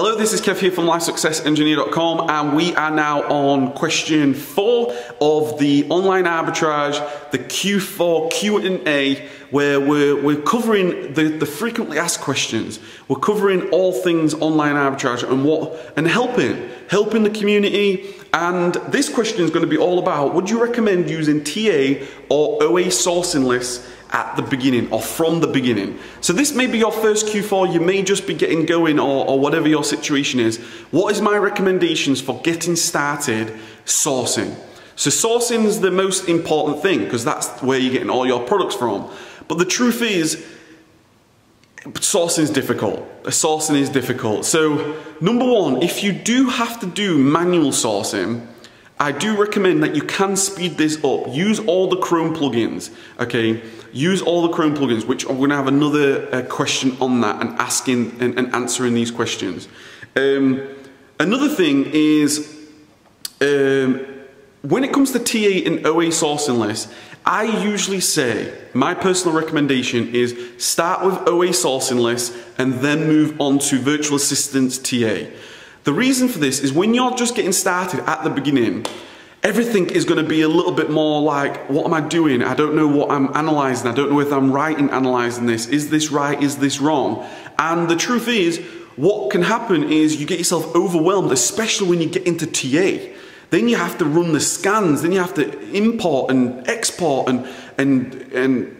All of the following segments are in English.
Hello, this is Kev here from LifeSuccessEngineer.com and we are now on question four of the online arbitrage, the Q4 Q&A, where we're, we're covering the, the frequently asked questions. We're covering all things online arbitrage and what and helping, helping the community. And this question is going to be all about, would you recommend using TA or OA sourcing lists at the beginning or from the beginning. So this may be your first Q4, you may just be getting going or, or whatever your situation is. What is my recommendations for getting started sourcing? So sourcing is the most important thing because that's where you're getting all your products from. But the truth is, sourcing is difficult. Sourcing is difficult. So number one, if you do have to do manual sourcing, I do recommend that you can speed this up. Use all the Chrome plugins, okay? Use all the Chrome plugins, which I'm gonna have another uh, question on that and asking and, and answering these questions. Um, another thing is, um, when it comes to TA and OA sourcing lists, I usually say, my personal recommendation is start with OA sourcing lists and then move on to virtual assistants TA. The reason for this is when you're just getting started at the beginning, everything is going to be a little bit more like, what am I doing? I don't know what I'm analyzing. I don't know if I'm right in analyzing this. Is this right? Is this wrong? And the truth is, what can happen is you get yourself overwhelmed, especially when you get into TA. Then you have to run the scans, then you have to import and export and, and, and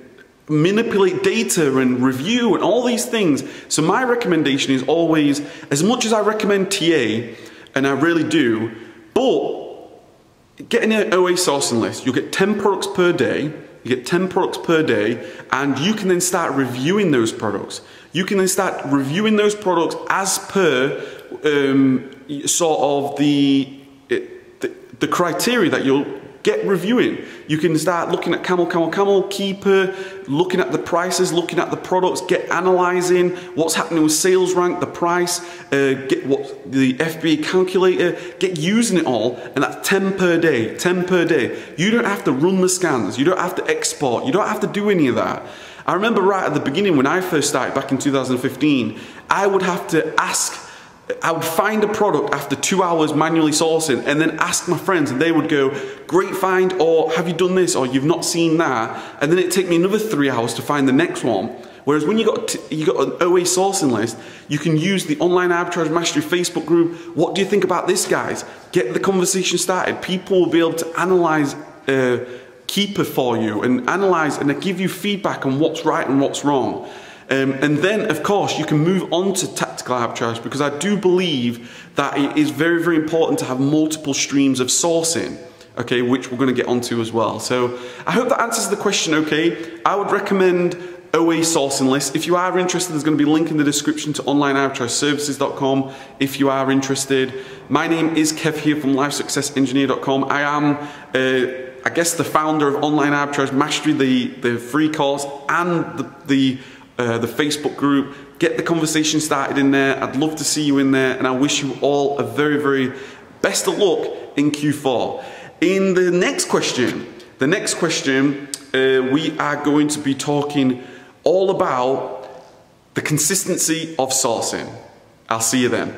manipulate data and review and all these things. So my recommendation is always, as much as I recommend TA, and I really do, but get an OA sourcing list. You'll get 10 products per day, you get 10 products per day, and you can then start reviewing those products. You can then start reviewing those products as per um, sort of the, the, the criteria that you'll get reviewing. You can start looking at Camel, Camel, Camel, Keepa, looking at the prices, looking at the products, get analysing what's happening with sales rank, the price, uh, get what the FBA calculator, get using it all, and that's 10 per day, 10 per day. You don't have to run the scans, you don't have to export, you don't have to do any of that. I remember right at the beginning when I first started back in 2015, I would have to ask I would find a product after two hours manually sourcing and then ask my friends and they would go, great find, or have you done this, or you've not seen that. And then it'd take me another three hours to find the next one. Whereas when you got you got an OA sourcing list, you can use the online arbitrage mastery Facebook group. What do you think about this, guys? Get the conversation started. People will be able to analyze uh, Keepa for you and analyze and give you feedback on what's right and what's wrong. Um, and then, of course, you can move on to tactical arbitrage because I do believe that it is very, very important to have multiple streams of sourcing, okay, which we're going to get onto as well. So I hope that answers the question okay. I would recommend OA sourcing list. If you are interested, there's going to be a link in the description to onlinearbitrageservices.com if you are interested. My name is Kev here from LifeSuccessEngineer.com. I am uh, I guess the founder of Online Arbitrage Mastery, the, the free course, and the, the uh, the Facebook group. Get the conversation started in there. I'd love to see you in there, and I wish you all a very, very best of luck in Q4. In the next question, the next question, uh, we are going to be talking all about the consistency of sourcing. I'll see you then.